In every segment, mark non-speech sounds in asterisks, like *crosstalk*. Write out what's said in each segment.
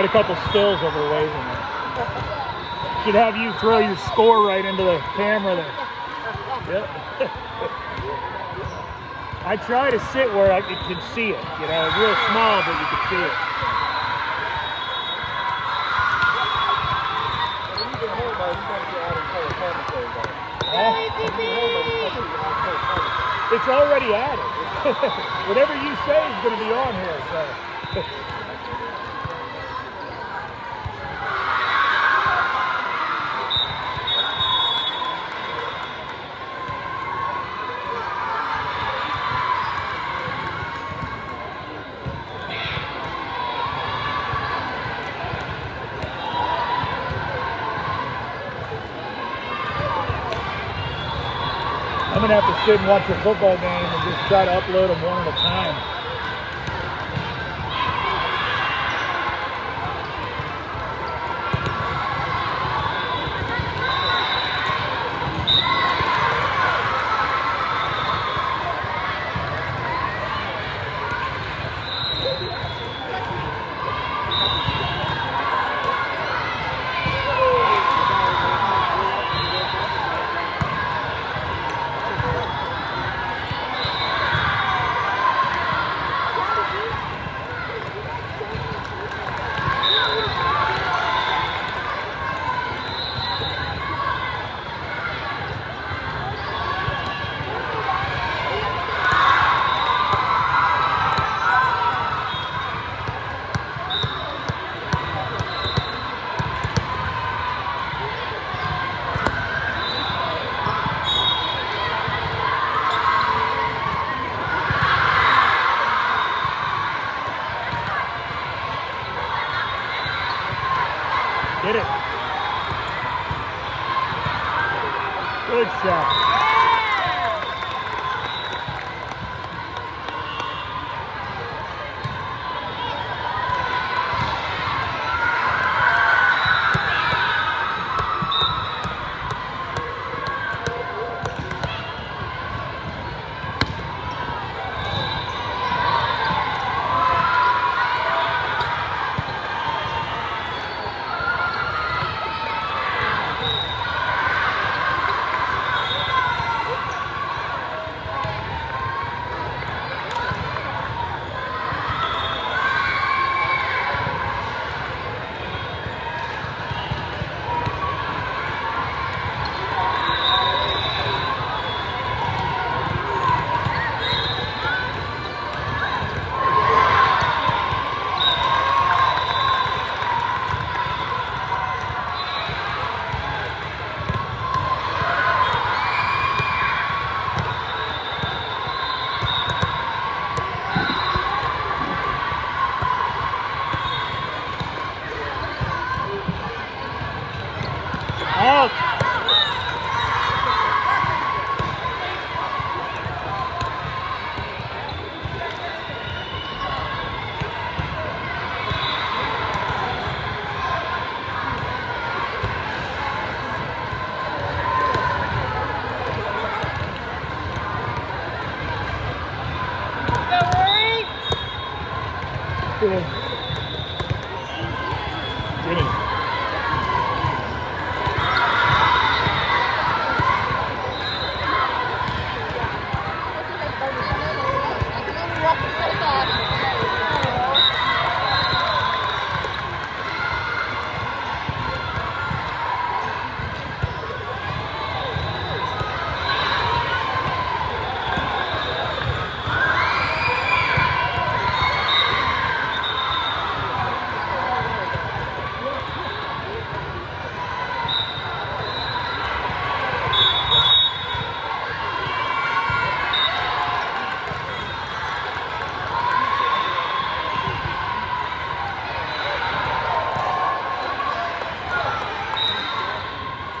Got a couple stills over the waving. Should have you throw your score right into the camera there. Yep. *laughs* I try to sit where I can see it. You know, real small, but you can see it. It's already added. *laughs* Whatever you say is going to be on here. So. *laughs* I'm gonna have to sit and watch a football game and just try to upload them one at a time.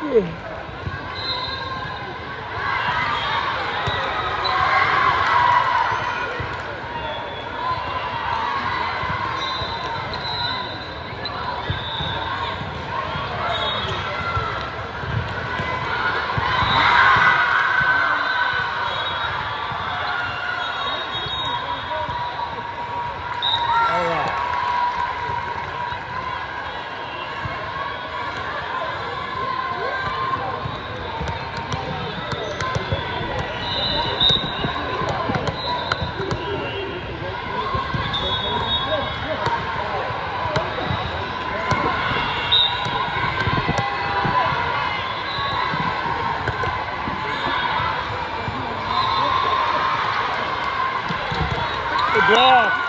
Yeah. block.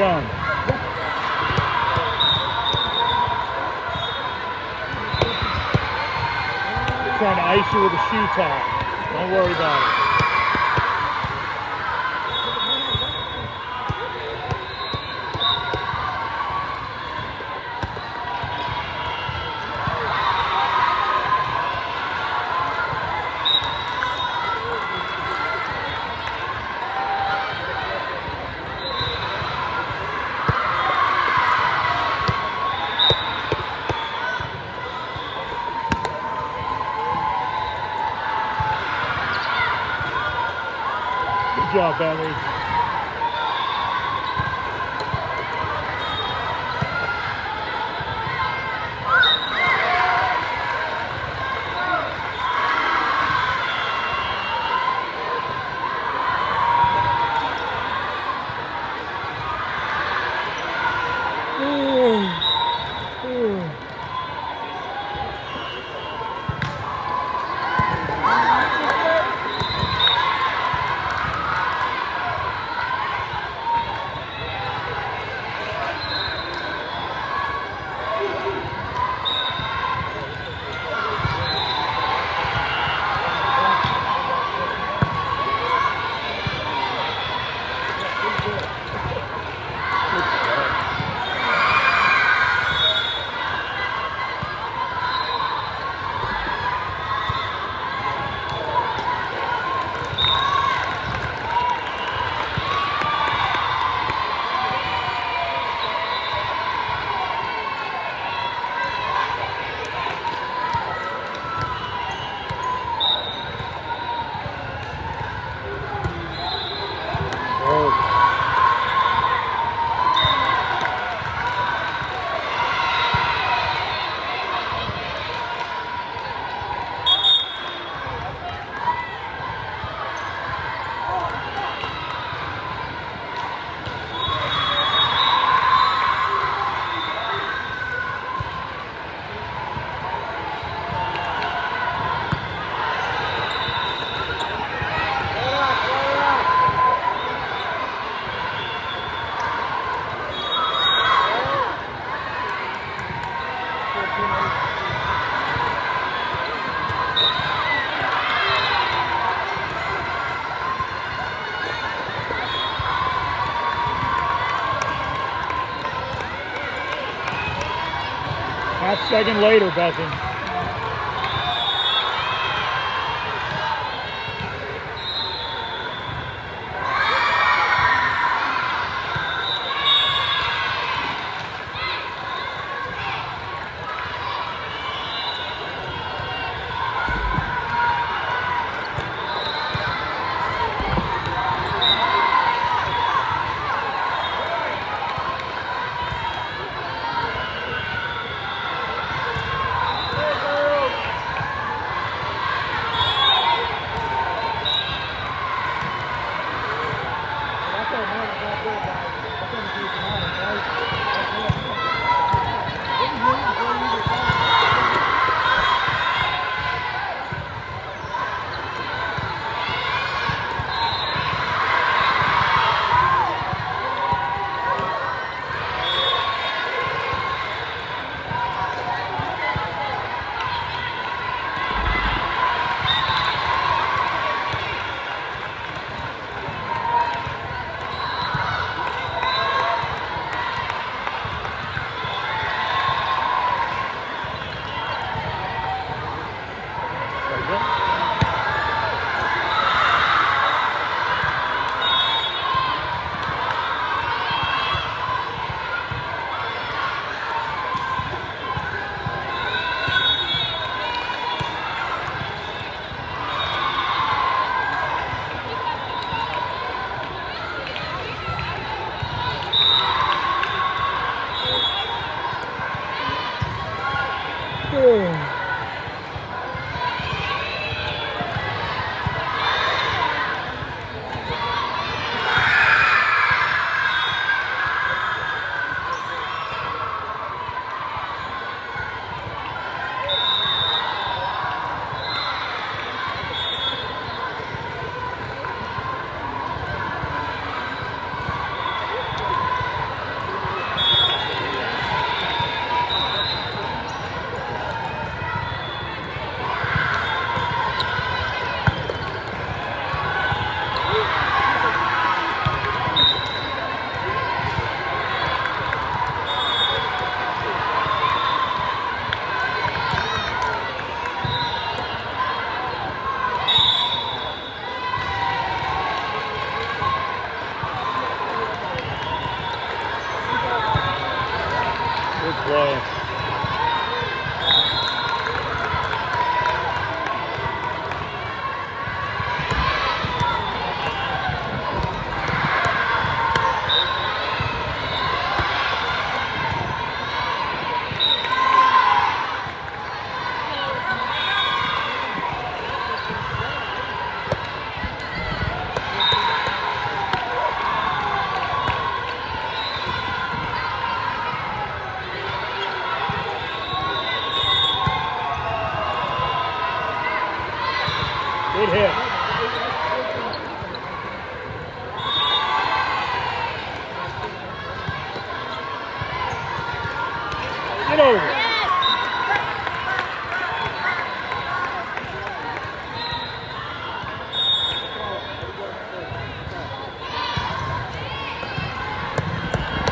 It. Trying to ice you with a shoe top. Don't worry about it. Job, Bentley. Second later, Bethan.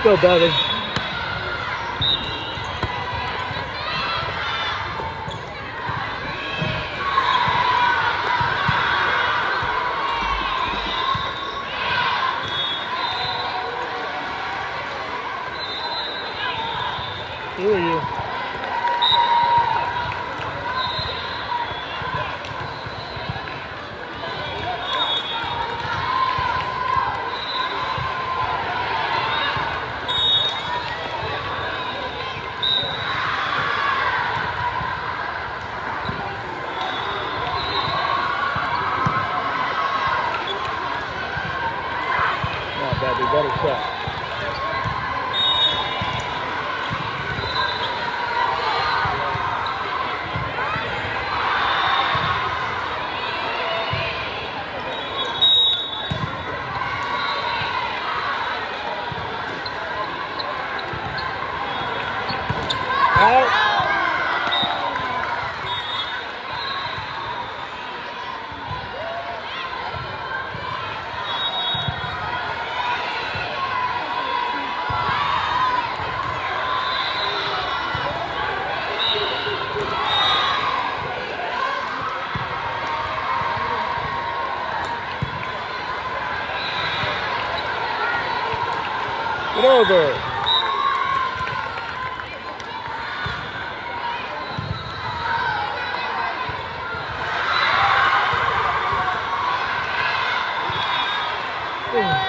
Go, Bevy. 对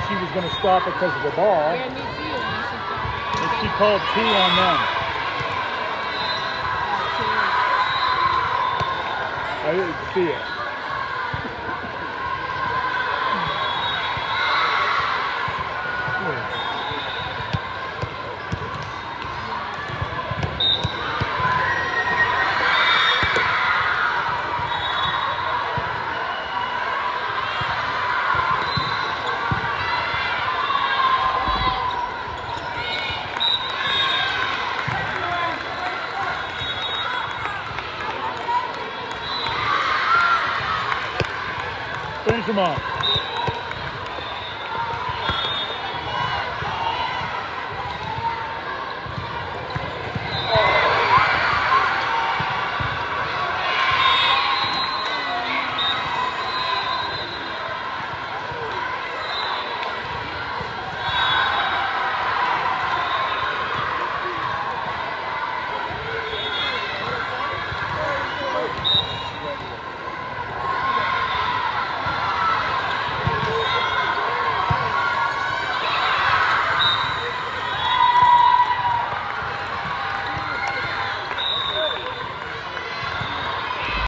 thought she was going to stop it because of the ball. Yeah, me too. And she And she called two on them. I didn't see it. 为什么